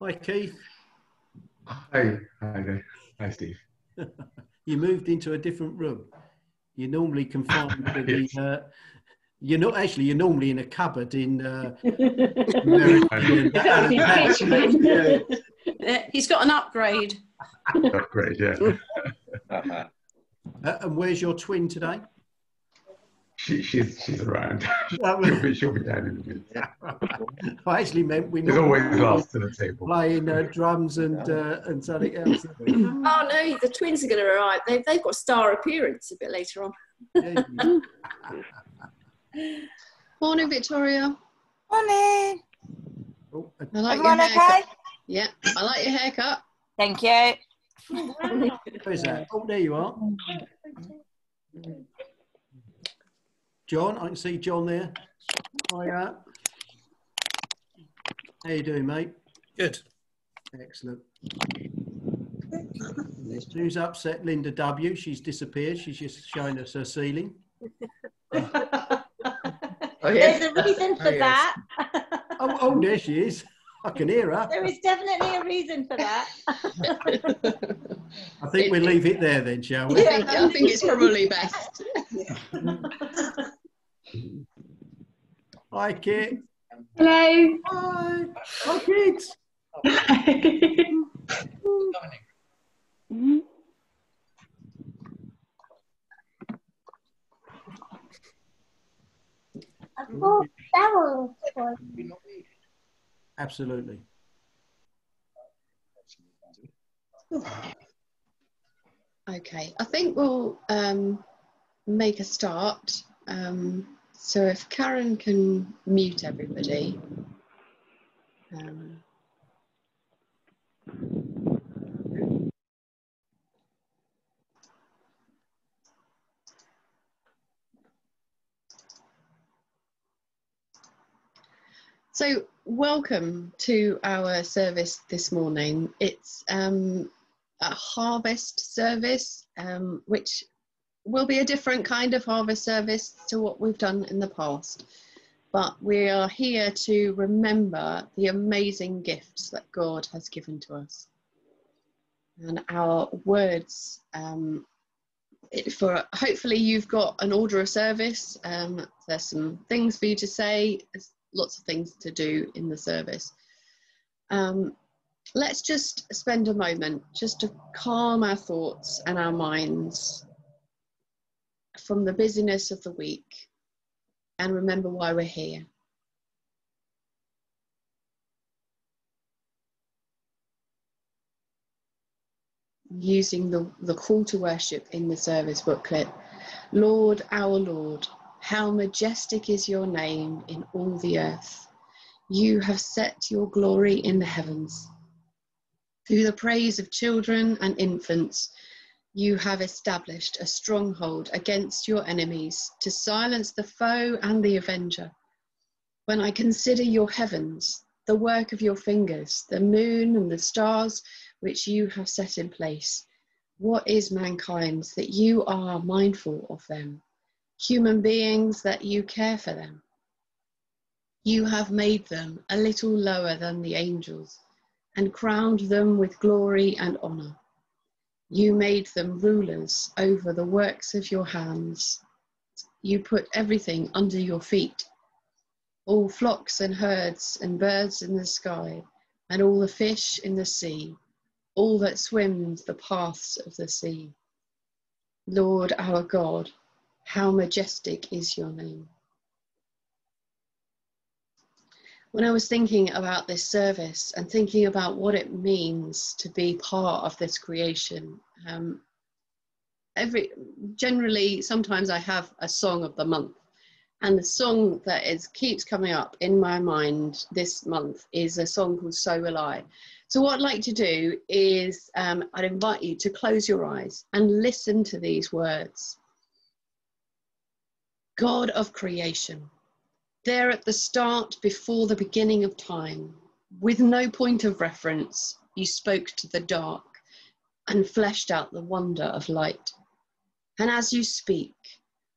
Hi, Keith. Hi, hi. Hi, Steve. you moved into a different room. You're normally confined to the. Uh, you're not actually. You're normally in a cupboard in. Uh, American, Yeah. Uh, He's got an upgrade. Upgrade, yeah. Uh, and where's your twin today? She, she's she's around. She'll, be, she'll be down in a minute. I actually meant we There's always last to the table. playing uh, drums and uh, and something else. Oh no, the twins are going to arrive. They've, they've got star appearance a bit later on. Yeah, Morning, Victoria. Morning. oh, I like your Everyone haircut. okay? Yeah, I like your haircut. Thank you. where's that? Oh, there you are. John, I can see John there. Hiya. Uh, how you doing, mate? Good. Excellent. Who's upset Linda W? She's disappeared. She's just showing us her ceiling. Oh, There's a reason for Oh, yes. that. Oh, oh, there she is. I can hear her. There is definitely a reason for that. I think we'll leave it there then, shall we? I, think, I think it's probably best. Hi, Kit. Hello. Hi. Hi, kids. I thought Daryl was. Absolutely. Okay, I think we'll um, make a start. Um, so if Karen can mute everybody. Um, So, welcome to our service this morning. It's um, a harvest service, um, which will be a different kind of harvest service to what we've done in the past. But we are here to remember the amazing gifts that God has given to us. And our words um, it- for hopefully you've got an order of service. Um, there's some things for you to say. There's lots of things to do in the service. Um, let's just spend a moment just to calm our thoughts and our minds from the busyness of the week and remember why we're here. Using the, the call to worship in the service booklet. Lord, our Lord, how majestic is your name in all the earth. You have set your glory in the heavens. Through the praise of children and infants, you have established a stronghold against your enemies to silence the foe and the avenger. When I consider your heavens, the work of your fingers, the moon and the stars which you have set in place, what is mankind that you are mindful of them? Human beings that you care for them. You have made them a little lower than the angels and crowned them with glory and honor. You made them rulers over the works of your hands. You put everything under your feet all flocks and herds and birds in the sky, and all the fish in the sea, all that swims the paths of the sea. Lord our God, how majestic is your name. When I was thinking about this service and thinking about what it means to be part of this creation, um, every generally sometimes I have a song of the month, and the song that is keeps coming up in my mind this month is a song called "So Will I." So what I'd like to do is um, I'd invite you to close your eyes and listen to these words. God of creation there at the start, before the beginning of time, with no point of reference, you spoke to the dark and fleshed out the wonder of light. And as you speak,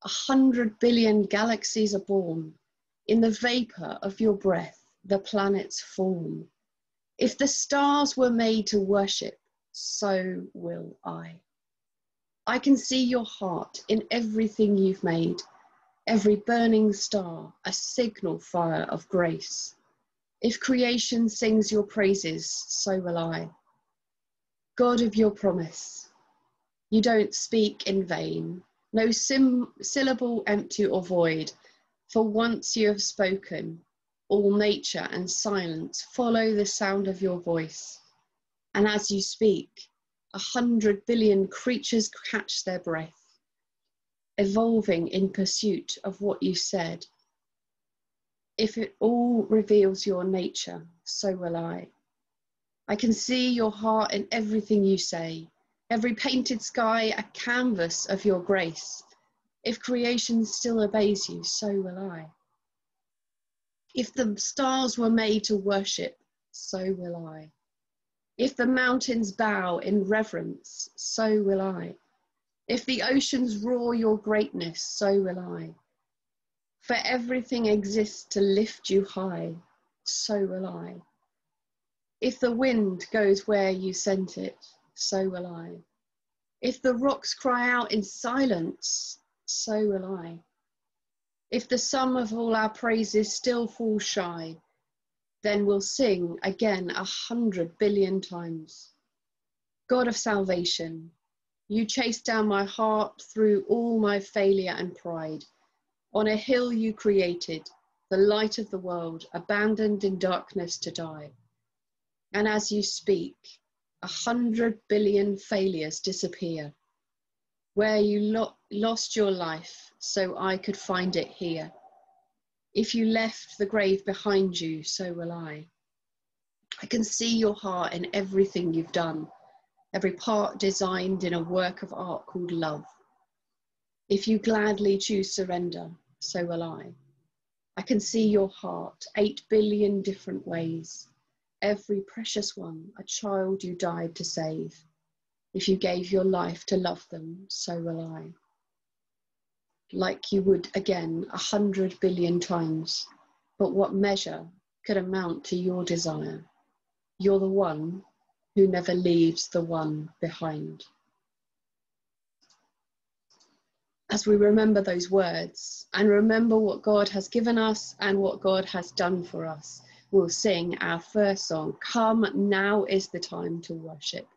a hundred billion galaxies are born. In the vapor of your breath, the planets form. If the stars were made to worship, so will I. I can see your heart in everything you've made, every burning star, a signal fire of grace. If creation sings your praises, so will I. God of your promise, you don't speak in vain, no sim- syllable empty or void, for once you have spoken, all nature and silence follow the sound of your voice. And as you speak, a hundred billion creatures catch their breath, evolving in pursuit of what you said. If it all reveals your nature, so will I. I can see your heart in everything you say, every painted sky a canvas of your grace. If creation still obeys you, so will I. If the stars were made to worship, so will I. If the mountains bow in reverence, so will I. If the oceans roar your greatness, so will I. For everything exists to lift you high, so will I. If the wind goes where you sent it, so will I. If the rocks cry out in silence, so will I. If the sum of all our praises still falls shy, then we'll sing again a hundred billion times. God of salvation, you chased down my heart through all my failure and pride. On a hill you created, the light of the world, abandoned in darkness to die. And as you speak, a hundred billion failures disappear. Where you lo- lost your life, so I could find it here. If you left the grave behind you, so will I. I can see your heart in everything you've done, every part designed in a work of art called love. If you gladly choose surrender, so will I. I can see your heart eight billion different ways, every precious one a child you died to save. If you gave your life to love them, so will I. Like you would again a hundred billion times, but what measure could amount to your desire? You're the one who never leaves the one behind. As we remember those words and remember what God has given us and what God has done for us, we'll sing our first song Come, now is the time to worship.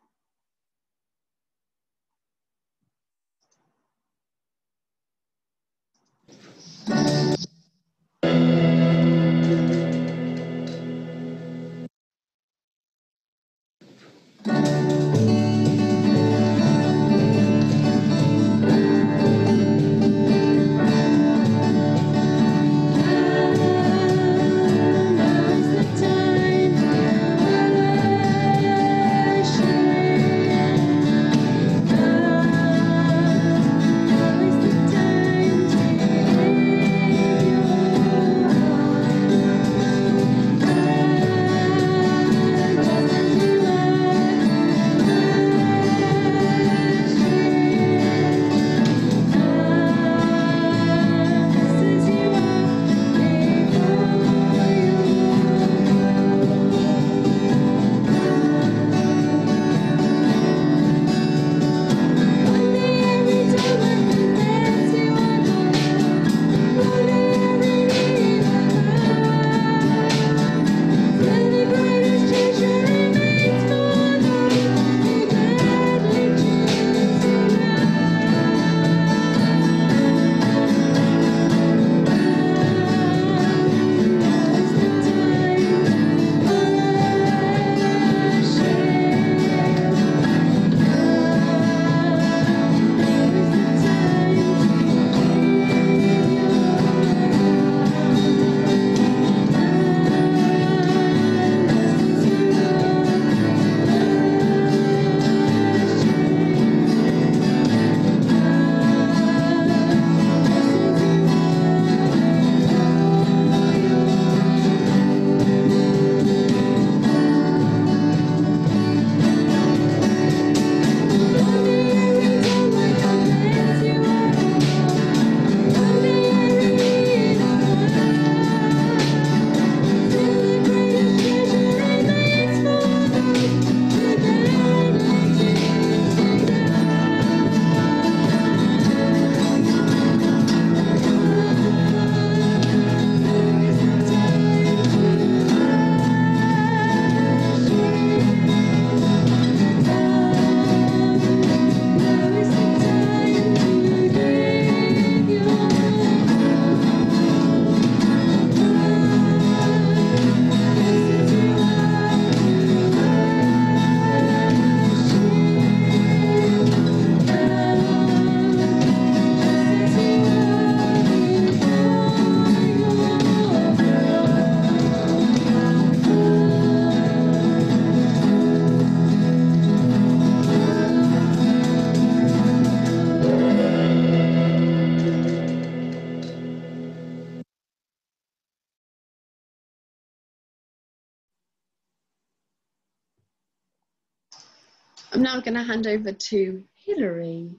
Now going to hand over to Hilary.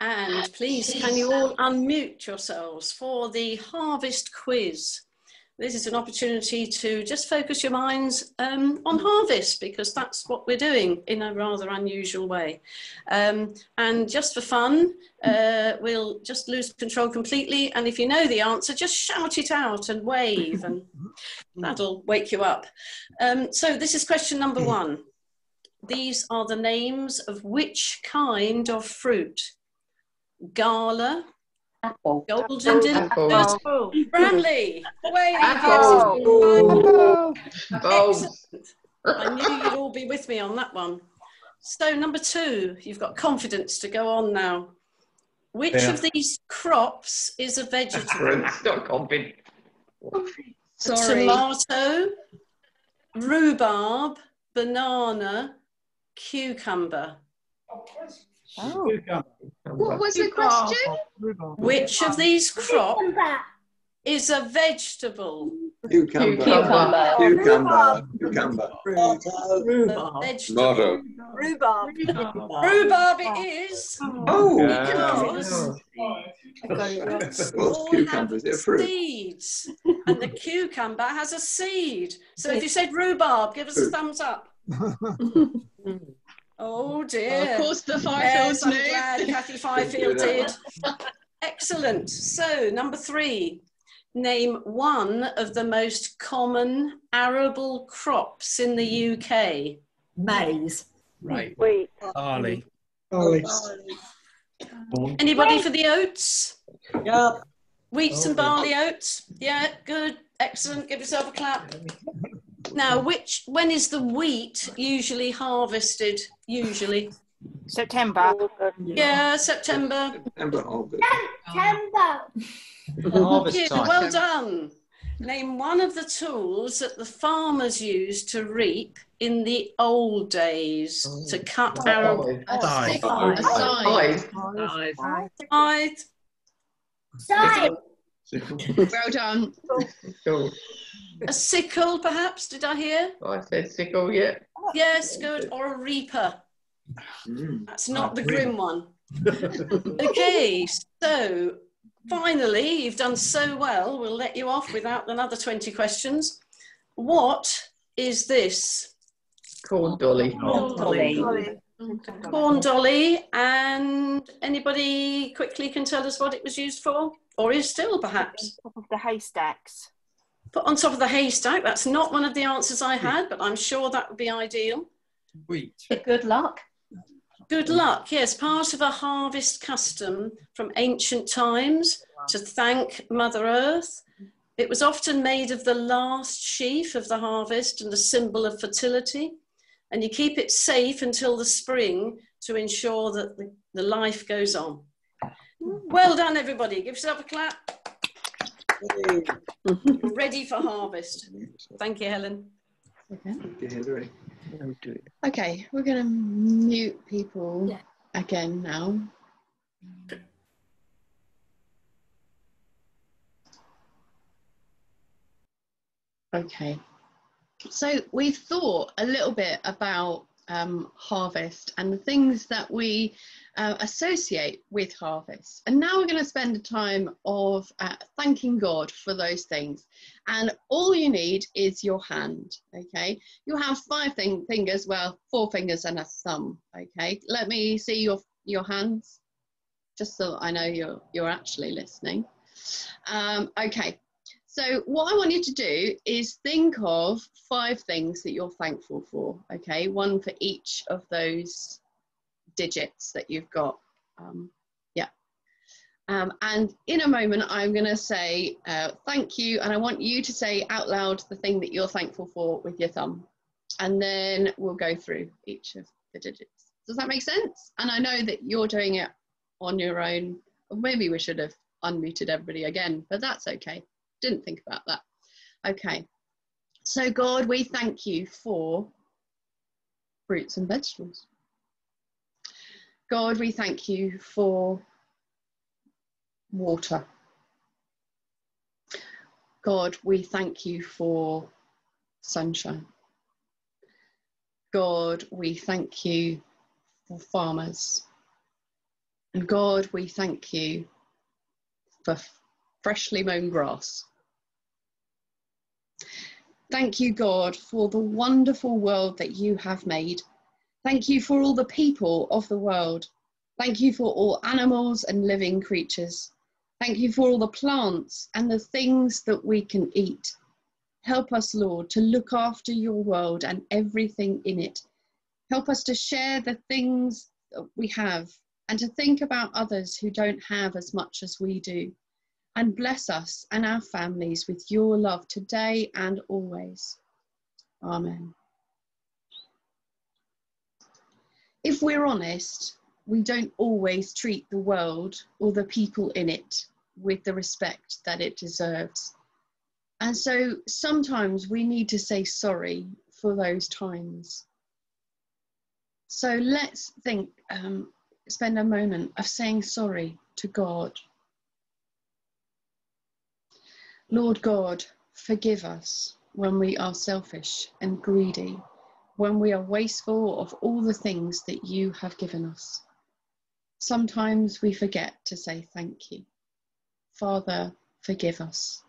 And please, can you all unmute yourselves for the harvest quiz? This is an opportunity to just focus your minds um, on harvest because that's what we're doing in a rather unusual way. Um, and just for fun, uh, we'll just lose control completely. And if you know the answer, just shout it out and wave, and that'll wake you up. Um, so, this is question number one. These are the names of which kind of fruit? Gala, Apple. golden Apple. Apple. Bradley, wave. Apple. Excellent. I knew you'd all be with me on that one. So number two, you've got confidence to go on now. Which Yeah. of these crops is a vegetable? Not confident. Sorry. Tomato, rhubarb, banana, cucumber. Oh. What was the question? Which of these crops is a vegetable? Cucumber. Cucumber. Cucumber. Cucumber. A vegetable. Tomato. Rhubarb. Rhubarb it is. Oh, Because What's all cucumber? Is have it a fruit? seeds, and the cucumber has a seed. So if you said rhubarb, give us a thumbs up. Oh dear. Of course, the Yes, Firefields I'm knew. glad Kathy Fifield did. Excellent. So number three, name one of the most common arable crops in the UK. Maize. Right. Wheat. Barley. Barley. Anybody for the oats? Yep. Wheats and barley oats. Yeah, good. Excellent. Give yourself a clap. Now, which when is the wheat usually harvested? Usually, September. yeah, September. September, August. Tembo. Harvest Yeah, time. well done. Name one of the tools that the farmers used to reap in the old days to cut arable. A Scythe. stick- a scythe. Five. Right. Side. Well done. Sickle. A sickle, perhaps? Did I hear? I said sickle, yeah. Yes, good. Or a reaper. Mm. That's not Ah, the grim. grim one. Okay, so finally, you've done so well. We'll let you off without another 20 questions. What is this? Corn dolly. Corn Dolly. Corn dolly, and anybody quickly can tell us what it was used for, or is still perhaps? Top of the haystacks. Put on top of the haystack. That's not one of the answers I had, but I'm sure that would be ideal. Wheat. Good luck. Good luck. Yes, part of a harvest custom from ancient times to thank Mother Earth. It was often made of the last sheaf of the harvest and a symbol of fertility. And you keep it safe until the spring to ensure that the, the life goes on. Well done, everybody. Give yourself a clap. You're ready for harvest. Thank you, Helen. Okay. Thank you, Hilary. Okay, we're going to mute people Yeah. again now. Okay, so we thought a little bit about um, harvest and the things that we uh, associate with harvest. And now we're going to spend a time of uh, thanking God for those things. And all you need is your hand, okay? you have five thing, fingers, well, four fingers and a thumb. Okay, let me see your your hands, just so I know you're you're actually listening. Um, okay, so what I want you to do is think of five things that you're thankful for. Okay, one for each of those digits that you've got. Um, yeah. Um, and in a moment, I'm going to say uh, thank you, and I want you to say out loud the thing that you're thankful for with your thumb. And then we'll go through each of the digits. Does that make sense? And I know that you're doing it on your own. Maybe we should have unmuted everybody again, but that's okay. Didn't think about that. Okay. So, God, we thank you for fruits and vegetables. God, we thank you for water. God, we thank you for sunshine. God, we thank you for farmers. And God, we thank you for freshly mown grass. Thank you, God, for the wonderful world that you have made. Thank you for all the people of the world. Thank you for all animals and living creatures. Thank you for all the plants and the things that we can eat. Help us, Lord, to look after your world and everything in it. Help us to share the things that we have and to think about others who don't have as much as we do. And bless us and our families with your love today and always. Amen. If we're honest, we don't always treat the world or the people in it with the respect that it deserves. And so sometimes we need to say sorry for those times. So let's think, um, spend a moment of saying sorry to God. Lord God, forgive us when we are selfish and greedy, when we are wasteful of all the things that you have given us. Sometimes we forget to say thank you. Father, forgive us.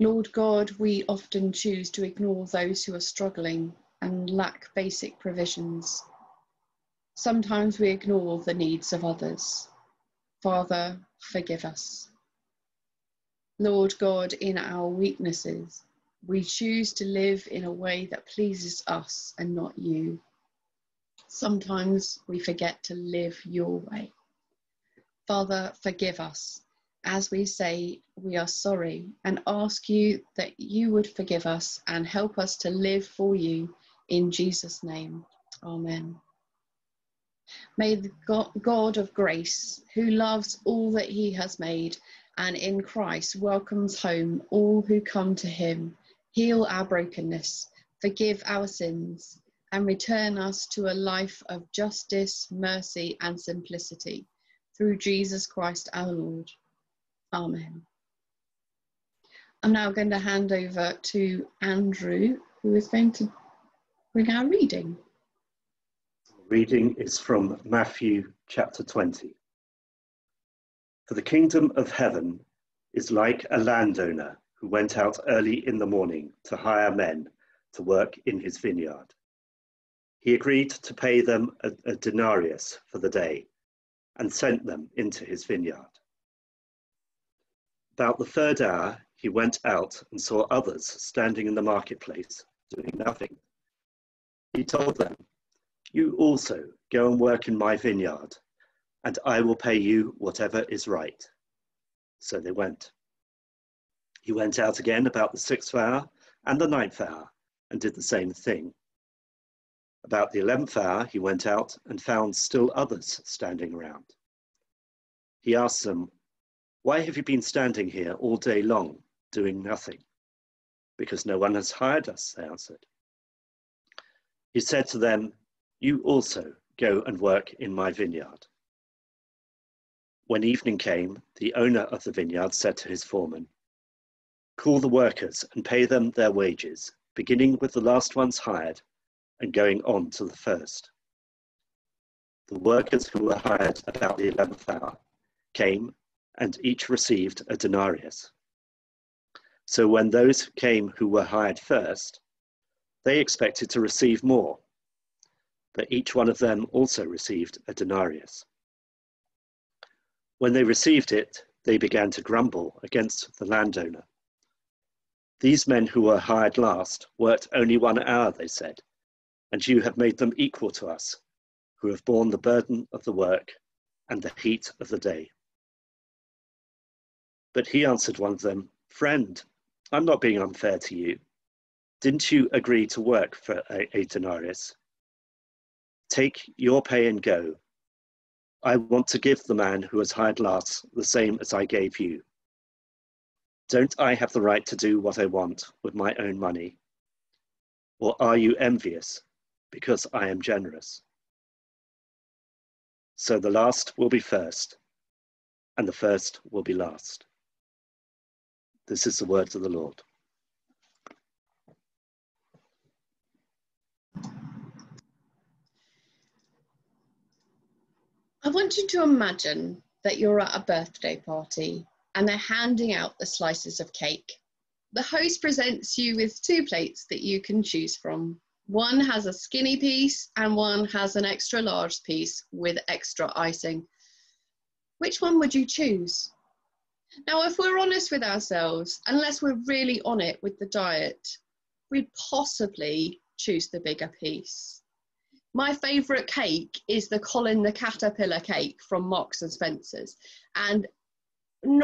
Lord God, we often choose to ignore those who are struggling and lack basic provisions. Sometimes we ignore the needs of others. Father, forgive us. Lord God, in our weaknesses, we choose to live in a way that pleases us and not you. Sometimes we forget to live your way. Father, forgive us as we say we are sorry and ask you that you would forgive us and help us to live for you in Jesus' name. Amen. May the God of grace, who loves all that he has made and in Christ welcomes home all who come to him, heal our brokenness, forgive our sins, and return us to a life of justice, mercy, and simplicity through Jesus Christ our Lord. Amen. I'm now going to hand over to Andrew, who is going to bring our reading. Reading is from Matthew chapter 20. For the kingdom of heaven is like a landowner who went out early in the morning to hire men to work in his vineyard. He agreed to pay them a, a denarius for the day and sent them into his vineyard. About the third hour, he went out and saw others standing in the marketplace doing nothing. He told them, You also go and work in my vineyard, and I will pay you whatever is right. So they went. He went out again about the sixth hour and the ninth hour and did the same thing. About the eleventh hour, he went out and found still others standing around. He asked them, Why have you been standing here all day long, doing nothing? Because no one has hired us, they answered. He said to them, You also go and work in my vineyard. When evening came, the owner of the vineyard said to his foreman, Call the workers and pay them their wages, beginning with the last ones hired and going on to the first. The workers who were hired about the eleventh hour came and each received a denarius. So when those came who were hired first, they expected to receive more, but each one of them also received a denarius. When they received it, they began to grumble against the landowner. These men who were hired last worked only one hour, they said, and you have made them equal to us, who have borne the burden of the work and the heat of the day. But he answered one of them, Friend, I'm not being unfair to you. Didn't you agree to work for a, denarius? Take your pay and go. I want to give the man who was hired last the same as I gave you. Don't I have the right to do what I want with my own money? Or are you envious because I am generous? So the last will be first, and the first will be last. This is the words of the Lord. I want you to imagine that you're at a birthday party and they're handing out the slices of cake. The host presents you with two plates that you can choose from. One has a skinny piece and one has an extra large piece with extra icing. Which one would you choose? Now, if we're honest with ourselves, unless we're really on it with the diet, we'd possibly choose the bigger piece. My favourite cake is the Colin the Caterpillar cake from Marks and Spencer's, and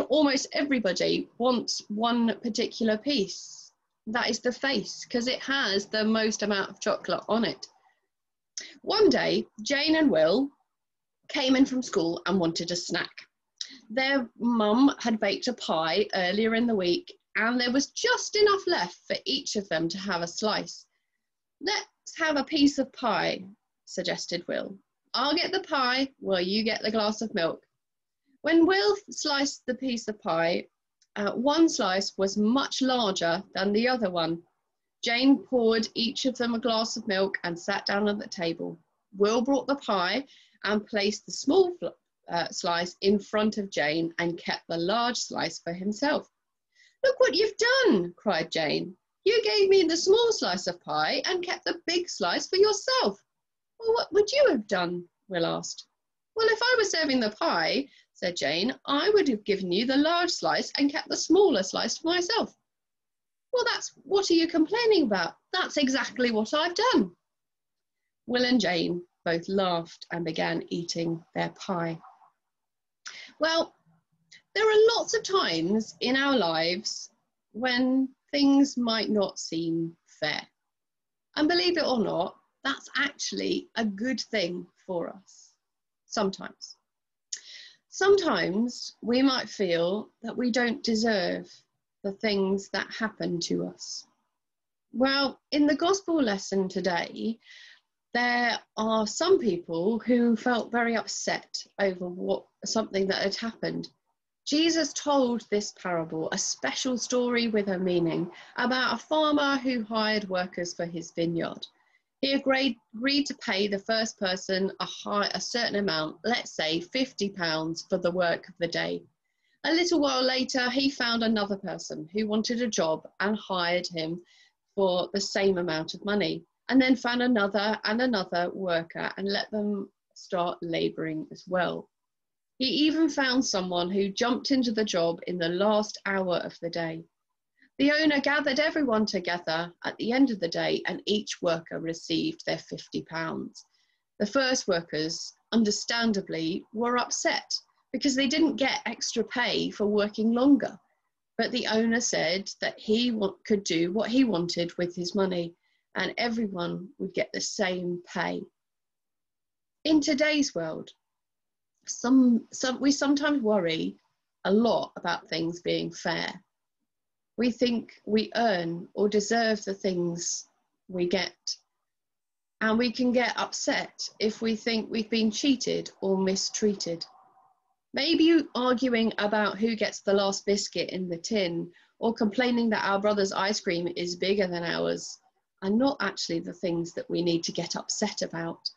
almost everybody wants one particular piece. That is the face because it has the most amount of chocolate on it. One day, Jane and Will came in from school and wanted a snack. Their mum had baked a pie earlier in the week, and there was just enough left for each of them to have a slice. Let's have a piece of pie, suggested Will. I'll get the pie while you get the glass of milk. When Will sliced the piece of pie, uh, one slice was much larger than the other one. Jane poured each of them a glass of milk and sat down at the table. Will brought the pie and placed the small uh, slice in front of Jane and kept the large slice for himself. Look what you've done, cried Jane. You gave me the small slice of pie and kept the big slice for yourself. Well, what would you have done? Will asked. Well, if I were serving the pie, said Jane, I would have given you the large slice and kept the smaller slice for myself. Well, that's what are you complaining about? That's exactly what I've done. Will and Jane both laughed and began eating their pie. Well, there are lots of times in our lives when things might not seem fair. And believe it or not, that's actually a good thing for us sometimes. Sometimes we might feel that we don't deserve the things that happen to us. Well, in the gospel lesson today, there are some people who felt very upset over what something that had happened. Jesus told this parable, a special story with a meaning, about a farmer who hired workers for his vineyard. He agreed, agreed to pay the first person a, high, a certain amount, let's say £50 for the work of the day. A little while later, he found another person who wanted a job and hired him for the same amount of money, and then found another and another worker and let them start labouring as well. He even found someone who jumped into the job in the last hour of the day. The owner gathered everyone together at the end of the day, and each worker received their £50. The first workers, understandably, were upset because they didn't get extra pay for working longer. But the owner said that he could do what he wanted with his money, and everyone would get the same pay. In today's world, some, some, we sometimes worry a lot about things being fair. We think we earn or deserve the things we get. And we can get upset if we think we've been cheated or mistreated. Maybe arguing about who gets the last biscuit in the tin or complaining that our brother's ice cream is bigger than ours are not actually the things that we need to get upset about.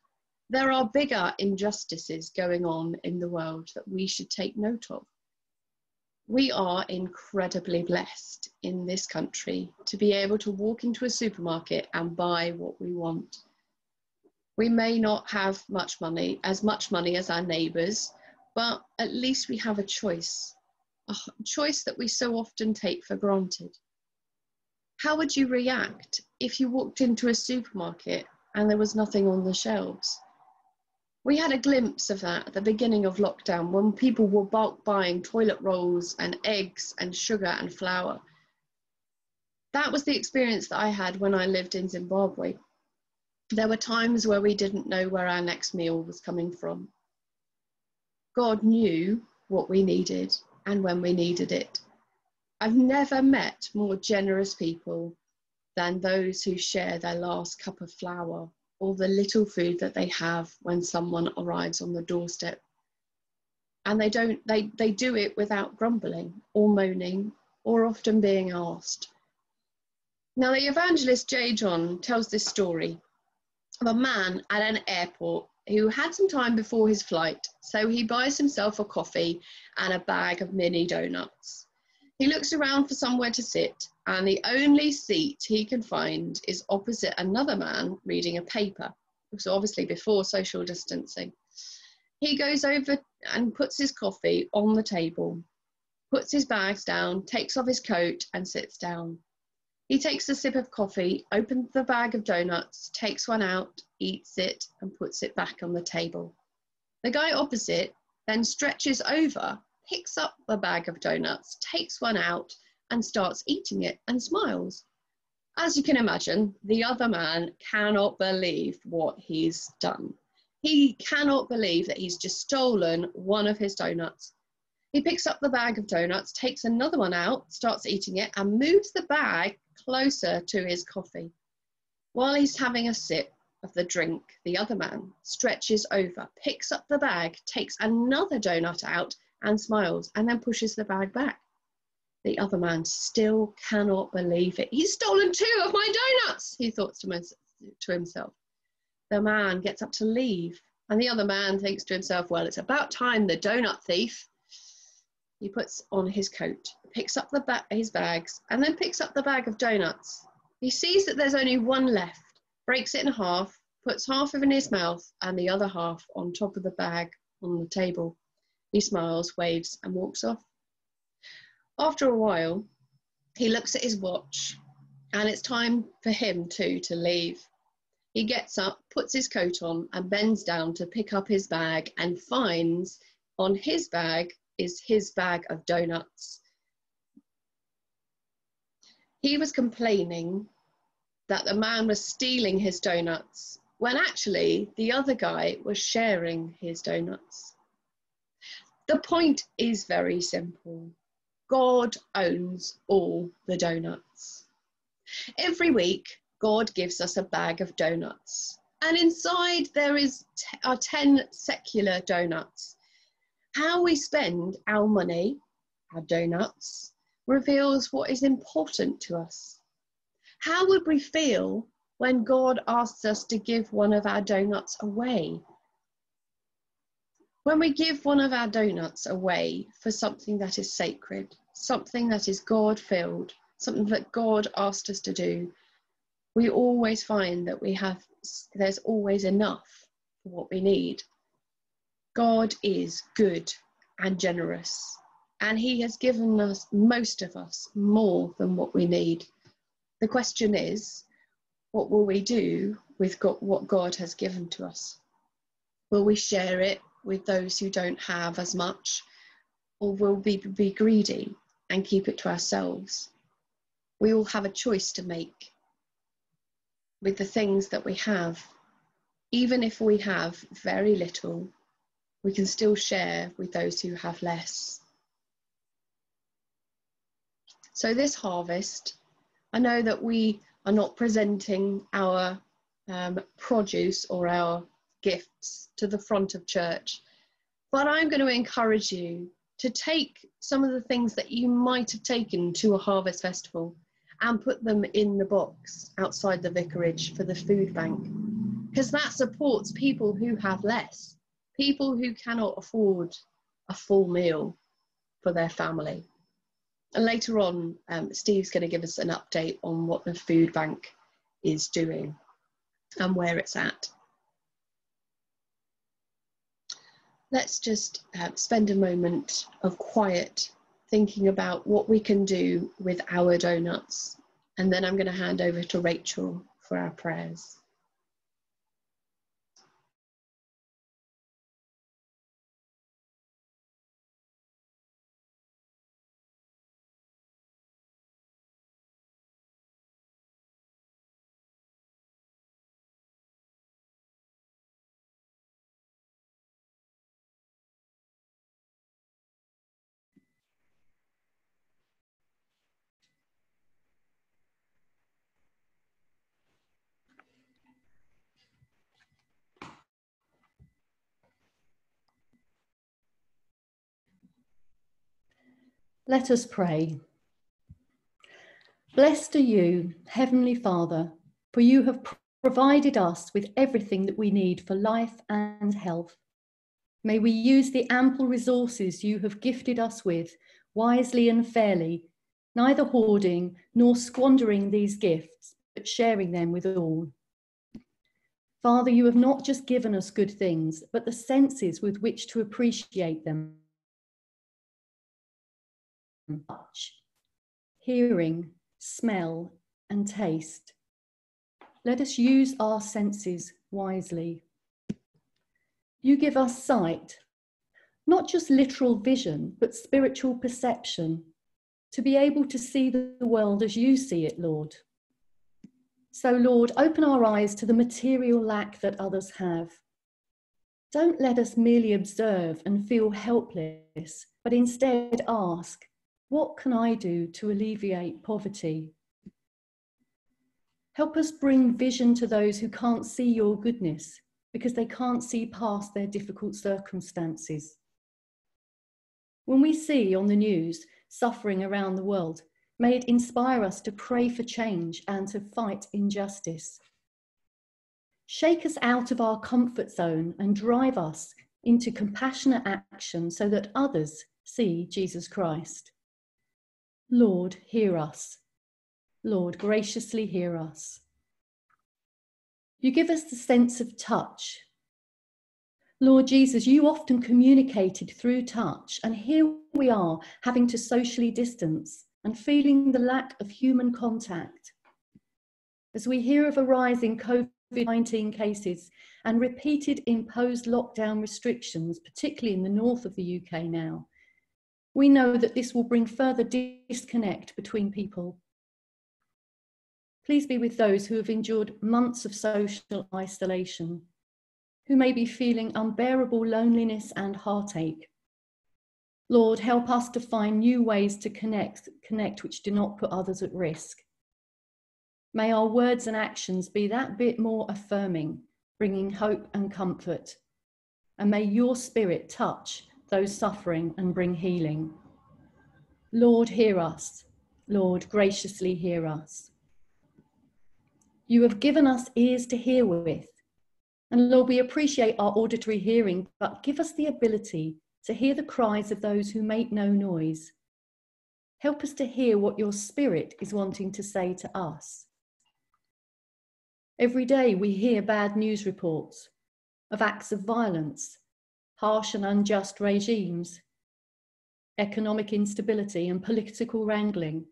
There are bigger injustices going on in the world that we should take note of. We are incredibly blessed in this country to be able to walk into a supermarket and buy what we want. We may not have much money, as much money as our neighbours, but at least we have a choice, a choice that we so often take for granted. How would you react if you walked into a supermarket and there was nothing on the shelves? We had a glimpse of that at the beginning of lockdown when people were bulk buying toilet rolls and eggs and sugar and flour. That was the experience that I had when I lived in Zimbabwe. There were times where we didn't know where our next meal was coming from. God knew what we needed and when we needed it. I've never met more generous people than those who share their last cup of flour or the little food that they have when someone arrives on the doorstep. And they don't they, they do it without grumbling or moaning or often being asked. Now the evangelist J. John tells this story of a man at an airport who had some time before his flight, so he buys himself a coffee and a bag of mini donuts. He looks around for somewhere to sit, and the only seat he can find is opposite another man reading a paper. So, obviously, before social distancing. He goes over and puts his coffee on the table, puts his bags down, takes off his coat, and sits down. He takes a sip of coffee, opens the bag of donuts, takes one out, eats it, and puts it back on the table. The guy opposite then stretches over, picks up the bag of donuts, takes one out, and starts eating it and smiles. As you can imagine, the other man cannot believe what he's done. He cannot believe that he's just stolen one of his donuts. He picks up the bag of donuts, takes another one out, starts eating it, and moves the bag closer to his coffee. While he's having a sip of the drink, the other man stretches over, picks up the bag, takes another donut out, and smiles, and then pushes the bag back. The other man still cannot believe it. He's stolen two of my donuts, he thought to himself. The man gets up to leave, and the other man thinks to himself, Well, it's about time the donut thief. He puts on his coat, picks up ba- his bags, and then picks up the bag of donuts. He sees that there's only one left, breaks it in half, puts half of it in his mouth, and the other half on top of the bag on the table. He smiles, waves, and walks off. After a while, he looks at his watch, and it's time for him too to leave. He gets up, puts his coat on, and bends down to pick up his bag and finds on his bag is his bag of donuts. He was complaining that the man was stealing his donuts when actually the other guy was sharing his donuts. The point is very simple God owns all the donuts. Every week, God gives us a bag of donuts. And inside there is t- are 10 secular donuts. How we spend our money, our donuts, reveals what is important to us. How would we feel when God asks us to give one of our donuts away? When we give one of our donuts away for something that is sacred, something that is God filled, something that God asked us to do, we always find that we have there's always enough for what we need. God is good and generous, and He has given us, most of us, more than what we need. The question is, what will we do with what God has given to us? Will we share it with those who don't have as much, or will we be greedy and keep it to ourselves? We all have a choice to make with the things that we have. Even if we have very little, we can still share with those who have less. So, this harvest, I know that we are not presenting our um, produce or our gifts to the front of church, but I'm going to encourage you to take some of the things that you might have taken to a harvest festival and put them in the box outside the vicarage for the food bank because that supports people who have less, people who cannot afford a full meal for their family. And later on, um, Steve's going to give us an update on what the food bank is doing and where it's at. Let's just uh, spend a moment of quiet thinking about what we can do with our donuts. And then I'm going to hand over to Rachel for our prayers. Let us pray. Blessed are you, Heavenly Father, for you have provided us with everything that we need for life and health. May we use the ample resources you have gifted us with wisely and fairly, neither hoarding nor squandering these gifts, but sharing them with all. Father, you have not just given us good things, but the senses with which to appreciate them. Touch, hearing, smell, and taste. Let us use our senses wisely. You give us sight, not just literal vision, but spiritual perception, to be able to see the world as you see it, Lord. So, Lord, open our eyes to the material lack that others have. Don't let us merely observe and feel helpless, but instead ask, what can I do to alleviate poverty? Help us bring vision to those who can't see your goodness because they can't see past their difficult circumstances. When we see on the news suffering around the world, may it inspire us to pray for change and to fight injustice. Shake us out of our comfort zone and drive us into compassionate action so that others see Jesus Christ. Lord, hear us. Lord, graciously hear us. You give us the sense of touch. Lord Jesus, you often communicated through touch, and here we are having to socially distance and feeling the lack of human contact. As we hear of a rise in COVID 19 cases and repeated imposed lockdown restrictions, particularly in the north of the UK now, we know that this will bring further disconnect between people. Please be with those who have endured months of social isolation, who may be feeling unbearable loneliness and heartache. Lord, help us to find new ways to connect, connect which do not put others at risk. May our words and actions be that bit more affirming, bringing hope and comfort. And may your spirit touch those suffering and bring healing. Lord, hear us. Lord, graciously hear us. You have given us ears to hear with. And Lord, we appreciate our auditory hearing, but give us the ability to hear the cries of those who make no noise. Help us to hear what your spirit is wanting to say to us. Every day we hear bad news reports of acts of violence, harsh and unjust regimes, economic instability, and political wrangling.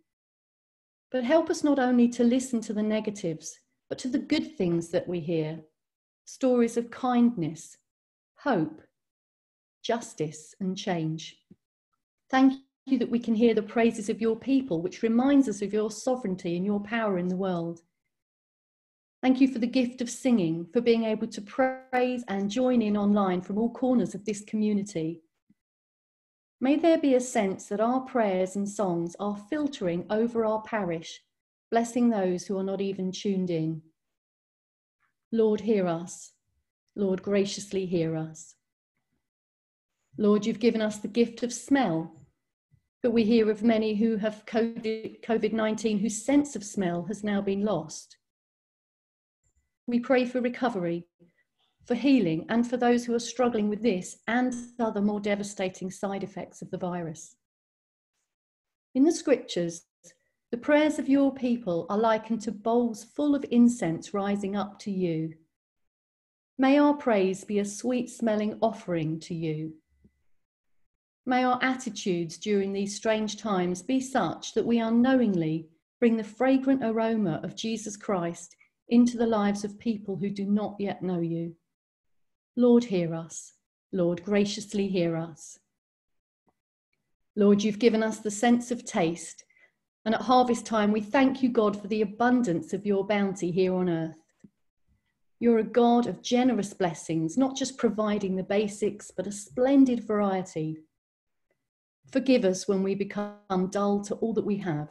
But help us not only to listen to the negatives, but to the good things that we hear stories of kindness, hope, justice, and change. Thank you that we can hear the praises of your people, which reminds us of your sovereignty and your power in the world. Thank you for the gift of singing, for being able to praise and join in online from all corners of this community. May there be a sense that our prayers and songs are filtering over our parish, blessing those who are not even tuned in. Lord, hear us. Lord, graciously hear us. Lord, you've given us the gift of smell, but we hear of many who have COVID 19 whose sense of smell has now been lost. We pray for recovery, for healing, and for those who are struggling with this and other more devastating side effects of the virus. In the scriptures, the prayers of your people are likened to bowls full of incense rising up to you. May our praise be a sweet smelling offering to you. May our attitudes during these strange times be such that we unknowingly bring the fragrant aroma of Jesus Christ into the lives of people who do not yet know you. Lord, hear us. Lord, graciously hear us. Lord, you've given us the sense of taste. And at harvest time, we thank you, God, for the abundance of your bounty here on earth. You're a God of generous blessings, not just providing the basics, but a splendid variety. Forgive us when we become dull to all that we have.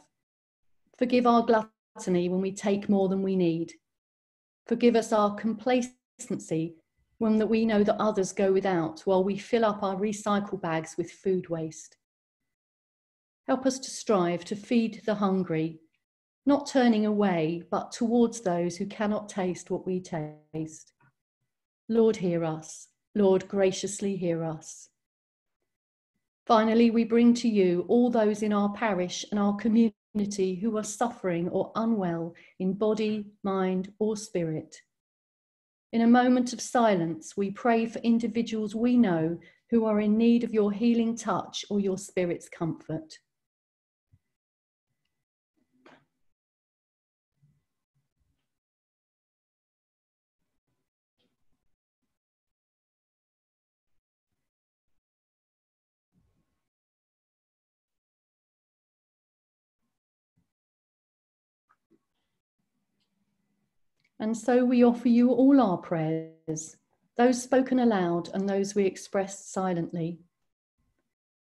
Forgive our gluttony when we take more than we need. Forgive us our complacency when that we know that others go without while we fill up our recycle bags with food waste. Help us to strive to feed the hungry, not turning away, but towards those who cannot taste what we taste. Lord, hear us. Lord, graciously hear us. Finally, we bring to you all those in our parish and our community who are suffering or unwell in body, mind, or spirit. In a moment of silence, we pray for individuals we know who are in need of your healing touch or your spirit's comfort. And so we offer you all our prayers, those spoken aloud and those we expressed silently.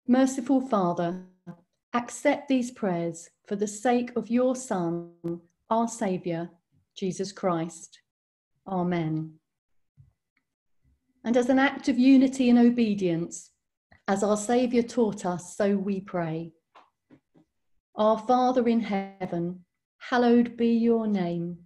Merciful Father, accept these prayers for the sake of your Son, our Saviour, Jesus Christ. Amen. And as an act of unity and obedience, as our Saviour taught us, so we pray. Our Father in heaven, hallowed be your name.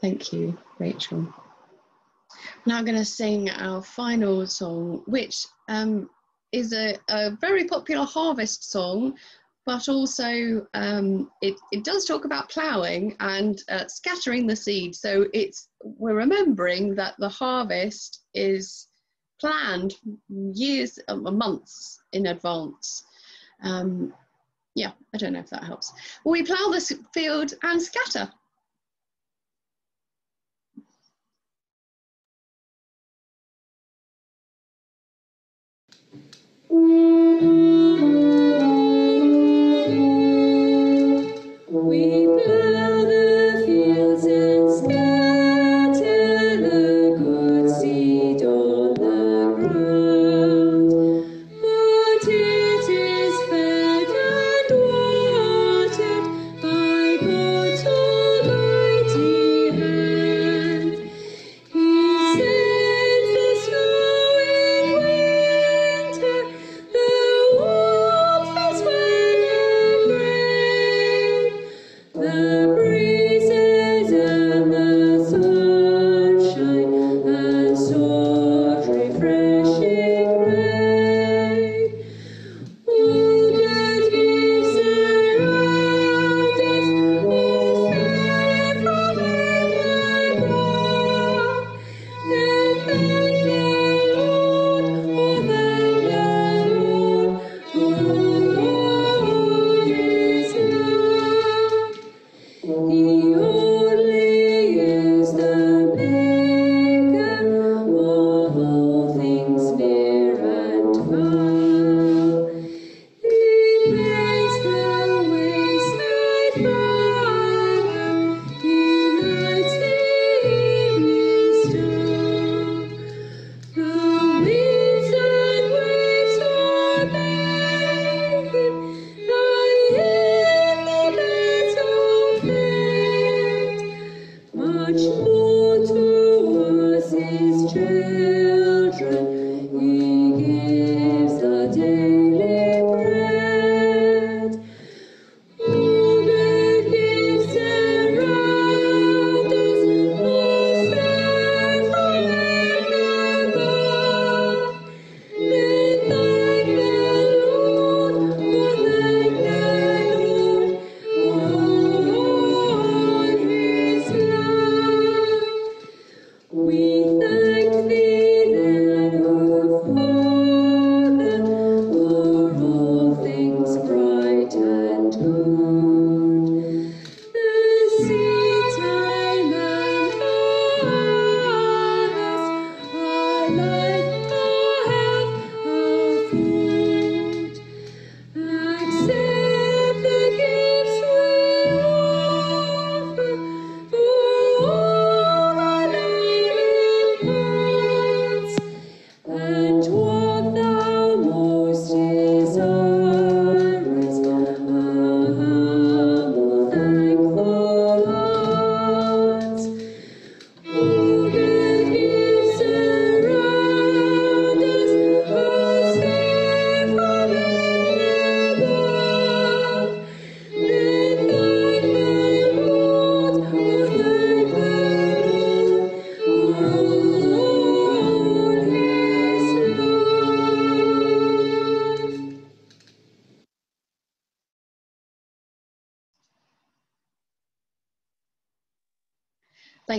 Thank you, Rachel. Now I'm going to sing our final song, which um, is a, a, very popular harvest song, but also um, it, it, does talk about ploughing and uh, scattering the seed. So it's we're remembering that the harvest is planned years, uh, months in advance. Um, yeah, I don't know if that helps. We plough the field and scatter. We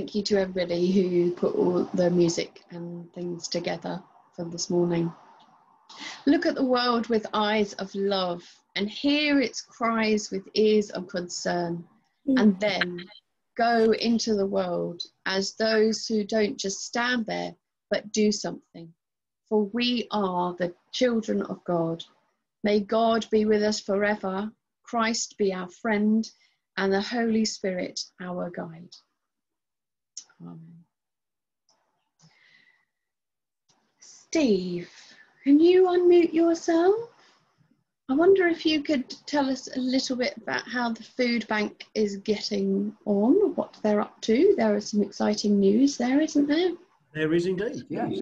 thank you to everybody who put all the music and things together for this morning. Look at the world with eyes of love and hear its cries with ears of concern, and then go into the world as those who don't just stand there but do something. For we are the children of God. May God be with us forever, Christ be our friend, and the Holy Spirit our guide. Amen. Steve, can you unmute yourself? I wonder if you could tell us a little bit about how the food bank is getting on, what they're up to. There is some exciting news there, isn't there? There is indeed, yes.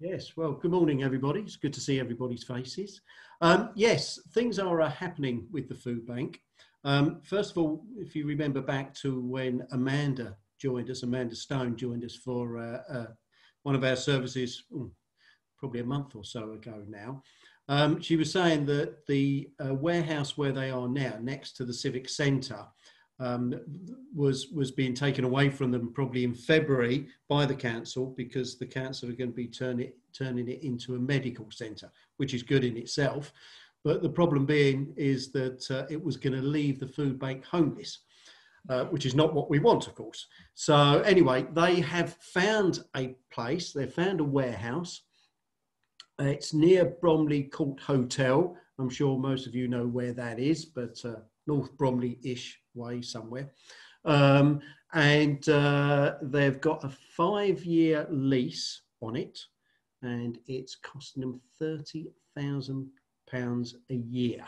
Yes, well, good morning, everybody. It's good to see everybody's faces. Um, yes, things are uh, happening with the food bank. Um, first of all, if you remember back to when Amanda joined us, Amanda Stone joined us for uh, uh, one of our services, probably a month or so ago now. Um, she was saying that the uh, warehouse where they are now, next to the Civic Centre, um, was was being taken away from them probably in February by the council because the council are going to be turning it, turning it into a medical centre, which is good in itself. But the problem being is that uh, it was going to leave the food bank homeless, uh, which is not what we want, of course. So anyway, they have found a place. they've found a warehouse. Uh, it's near Bromley Court Hotel. I'm sure most of you know where that is, but uh, North Bromley-ish way somewhere. Um, and uh, they've got a five-year lease on it, and it's costing them thirty thousand pounds a year,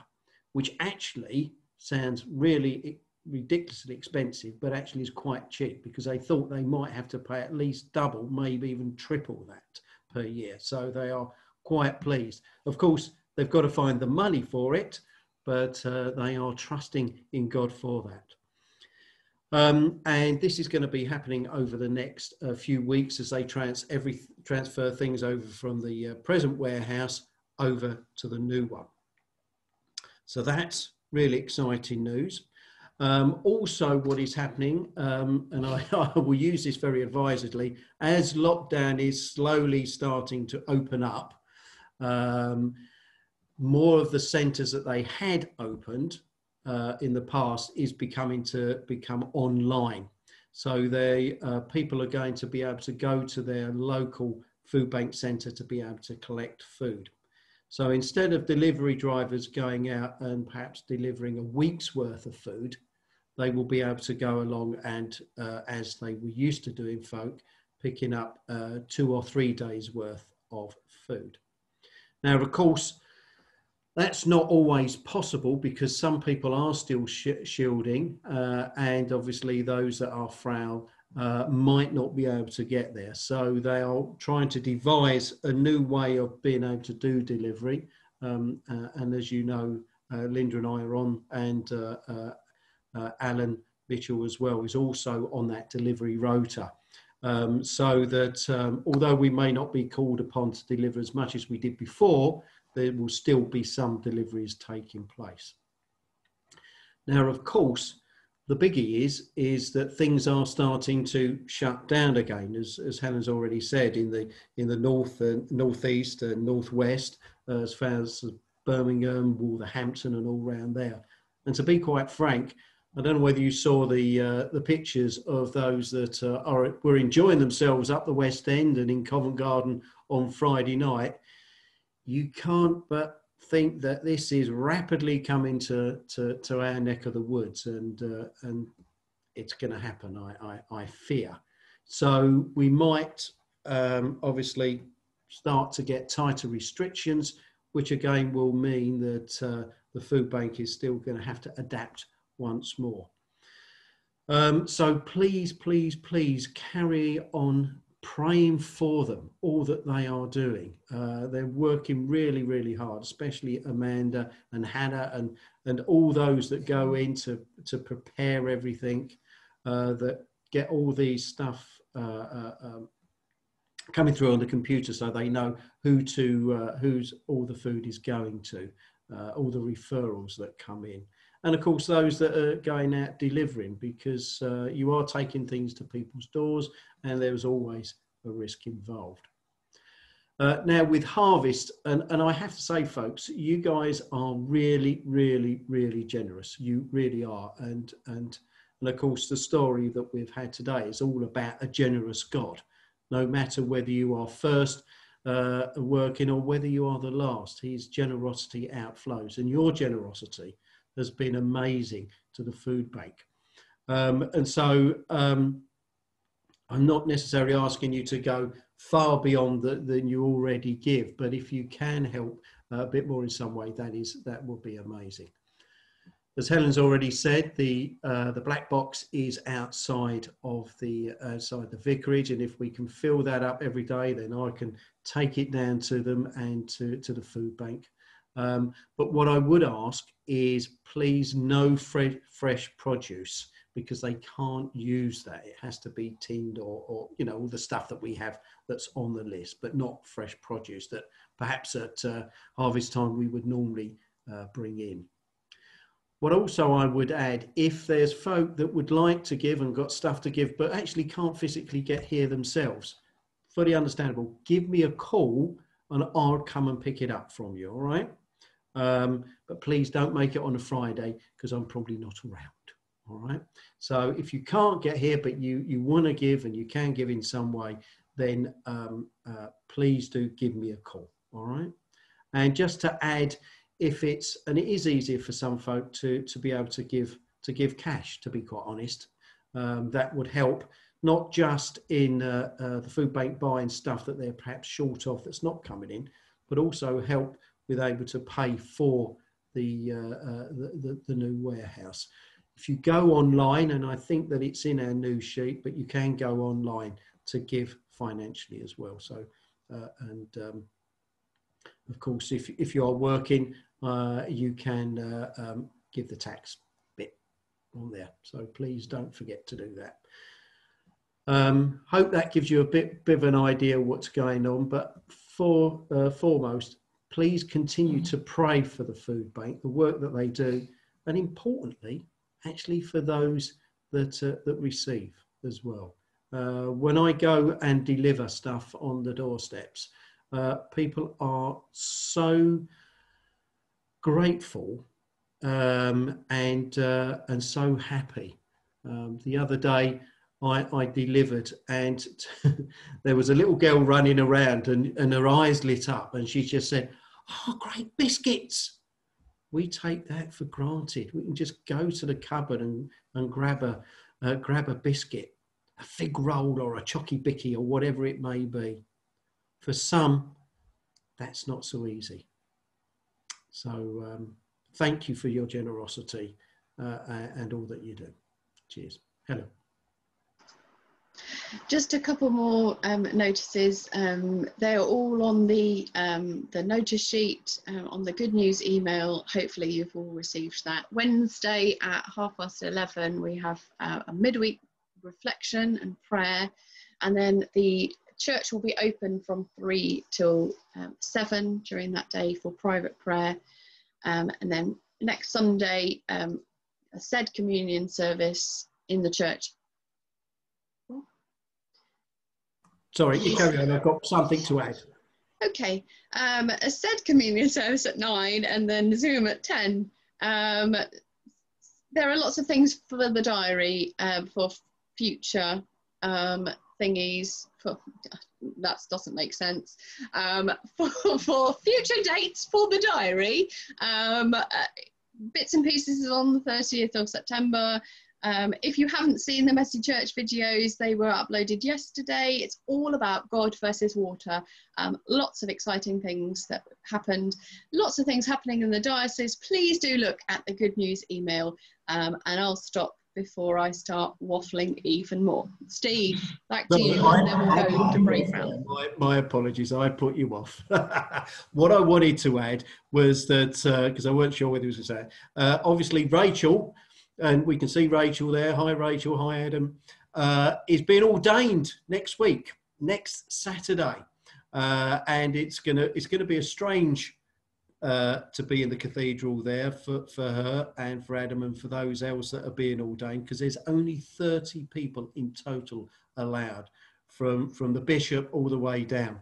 which actually sounds really ridiculously expensive, but actually is quite cheap because they thought they might have to pay at least double, maybe even triple that per year. So they are quite pleased. Of course, they've got to find the money for it, but uh, they are trusting in God for that. Um, and this is going to be happening over the next uh, few weeks as they trans every transfer things over from the uh, present warehouse over to the new one. So that's really exciting news. Um, also, what is happening, um, and I, I, will use this very advisedly, as lockdown is slowly starting to open up, um, more of the centres that they had opened uh, in the past is becoming to become online. So they uh, people are going to be able to go to their local food bank centre to be able to collect food. So instead of delivery drivers going out and perhaps delivering a week's worth of food, they will be able to go along and, uh, as they were used to doing folk, picking up uh, two or three days worth of food. Now, of course, that's not always possible because some people are still sh shielding, uh, and obviously those that are frail uh, might not be able to get there. So they are trying to devise a new way of being able to do delivery. Um, uh, and as you know, uh, Linda and I are on, and uh, uh, uh, Alan Mitchell as well is also on that delivery rota. Um, so that um, although we may not be called upon to deliver as much as we did before, there will still be some deliveries taking place. Now, of course, the biggie is is that things are starting to shut down again, as, as Helen's already said, in the in the north and northeast and northwest, uh, as far as Birmingham, Wolverhampton, and all round there. And to be quite frank, I don't know whether you saw the uh, the pictures of those that uh, are were enjoying themselves up the West End and in Covent Garden on Friday night. You can't but think that this is rapidly coming to, to, to our neck of the woods and, uh, and it's going to happen, I, I, I, fear. So we might um, obviously start to get tighter restrictions, which again will mean that uh, the food bank is still going to have to adapt once more. Um, so please, please, please carry on praying for them, all that they are doing. Uh, they're working really, really hard, especially Amanda and Hannah and, and all those that go in to, to prepare everything, uh, that get all these stuff uh, uh um, coming through on the computer so they know who to, uh, who's all the food is going to, uh, all the referrals that come in. And of course those that are going out delivering because uh, you are taking things to people's doors and there's always a risk involved. Uh, now with harvest, and, and I have to say, folks, you guys are really, really, really generous. You really are, and and and of course the story that we've had today is all about a generous God. No matter whether you are first uh, working or whether you are the last, His generosity outflows, and your generosity has been amazing to the food bank. Um, and so um, I'm not necessarily asking you to go far beyond the, than you already give, but if you can help uh, a bit more in some way, that is that would be amazing. As Helen's already said, the uh, the black box is outside of the outside the vicarage, and if we can fill that up every day, then I can take it down to them and to, to the food bank. Um, but what I would ask is please no fresh, fresh produce because they can't use that. It has to be tinned or, or, you know, all the stuff that we have that's on the list, but not fresh produce that perhaps at uh, harvest time we would normally uh, bring in. What also I would add, if there's folk that would like to give and got stuff to give, but actually can't physically get here themselves, fully understandable, give me a call and I'll come and pick it up from you, all right? Um, but please don't make it on a Friday because I'm probably not around. All right. So if you can't get here, but you you want to give and you can give in some way, then um, uh, please do give me a call. All right. And just to add, if it's and it is easier for some folk to to be able to give to give cash. To be quite honest, um, that would help not just in uh, uh, the food bank buying stuff that they're perhaps short of that's not coming in, but also help with able to pay for the, uh, uh, the, the, the, new warehouse. If you go online, and I think that it's in our news sheet, but you can go online to give financially as well. So, uh, and um, of course, if, if you are working, uh, you can um, give the tax bit on there. So please don't forget to do that. Um, hope that gives you a bit, bit of an idea what's going on, but for uh, foremost, please continue to pray for the food bank, the work that they do, and importantly, actually for those that, uh, that receive as well. Uh, when I go and deliver stuff on the doorsteps, uh, people are so grateful um, and, uh, and so happy. Um, the other day, I, I delivered and there was a little girl running around and, and her eyes lit up and she just said, oh, great biscuits. We take that for granted. We can just go to the cupboard and, and grab, a, uh, grab a biscuit, a fig roll or a chocky bicky or whatever it may be. For some, that's not so easy. So um, thank you for your generosity uh, and all that you do. Cheers. Hello. Just a couple more um, notices. Um, they're all on the um, the notice sheet um, on the Good News email. Hopefully, you've all received that. Wednesday at half past eleven, we have uh, a midweek reflection and prayer, and then the church will be open from three till um, seven during that day for private prayer, um, and then next Sunday, a said communion service in the church Sorry, you carry on. I've got something to add. Okay. Um, a said communion service at nine and then Zoom at 10. Um, there are lots of things for the diary um, for future um, thingies. For, that doesn't make sense. Um, for, for future dates for the diary, um, uh, bits and pieces is on the 30th of September. Um, if you haven't seen the Messy Church videos, they were uploaded yesterday. It's all about God versus water. Um, lots of exciting things that happened, lots of things happening in the diocese. Please do look at the good news email, um, and I'll stop before I start waffling even more. Steve, back to you, and then we'll go to break round. My, my, apologies, I put you off. what I wanted to add was that, because uh, I weren't sure whether he was going to say uh, obviously Rachel and we can see Rachel there. Hi, Rachel. Hi, Adam. Uh, is being ordained next week, next Saturday, uh, and it's gonna it's gonna be a strange uh, to be in the cathedral there for, for her and for Adam and for those else that are being ordained because there's only 30 people in total allowed from, from the bishop all the way down.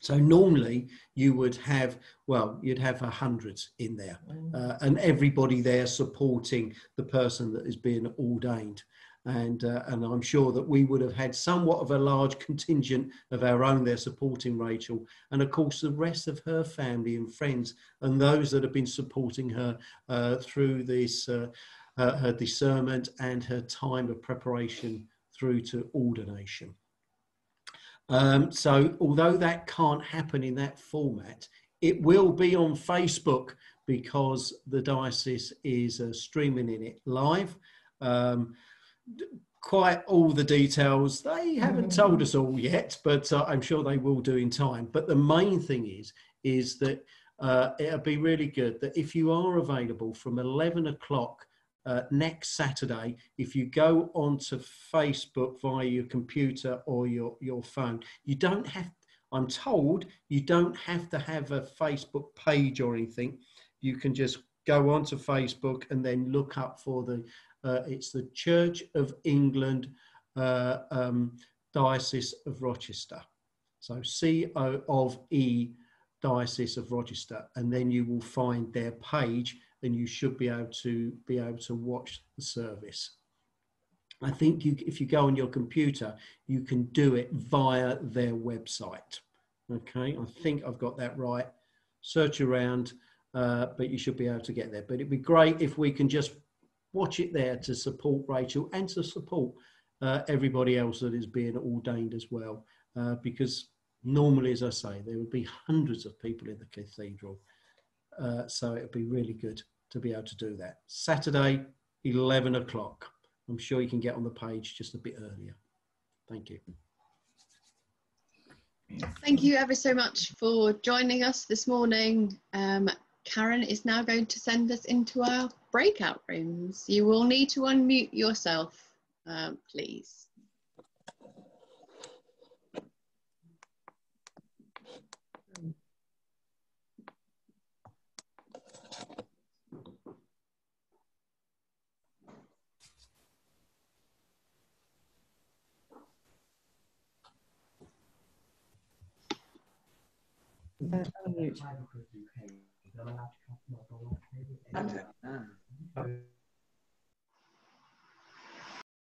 So normally you would have, well, you'd have a hundred in there uh, and everybody there supporting the person that is being ordained. And, uh, and I'm sure that we would have had somewhat of a large contingent of our own there supporting Rachel. And of course, the rest of her family and friends and those that have been supporting her uh, through this, uh, her discernment and her time of preparation through to ordination. Um, so although that can't happen in that format, it will be on Facebook because the diocese is uh, streaming in it live. Um, quite all the details they haven't told us all yet, but uh, I'm sure they will do in time. But the main thing is is that uh, it'll be really good that if you are available from 11 o'clock uh, next Saturday, if you go onto Facebook via your computer or your, your phone, you don't have, I'm told, you don't have to have a Facebook page or anything. You can just go onto Facebook and then look up for the, uh, it's the Church of England uh, um, Diocese of Rochester. So C O of E Diocese of Rochester, and then you will find their page then you should be able to be able to watch the service. I think you, if you go on your computer, you can do it via their website. Okay, I think I've got that right. Search around, uh, but you should be able to get there. But it'd be great if we can just watch it there to support Rachel and to support uh, everybody else that is being ordained as well. Uh, because normally, as I say, there would be hundreds of people in the cathedral. Uh, so it'd be really good to be able to do that. Saturday, 11 o'clock. I'm sure you can get on the page just a bit earlier. Thank you. Thank you ever so much for joining us this morning. Um, Karen is now going to send us into our breakout rooms. You will need to unmute yourself, um, please. Unmute.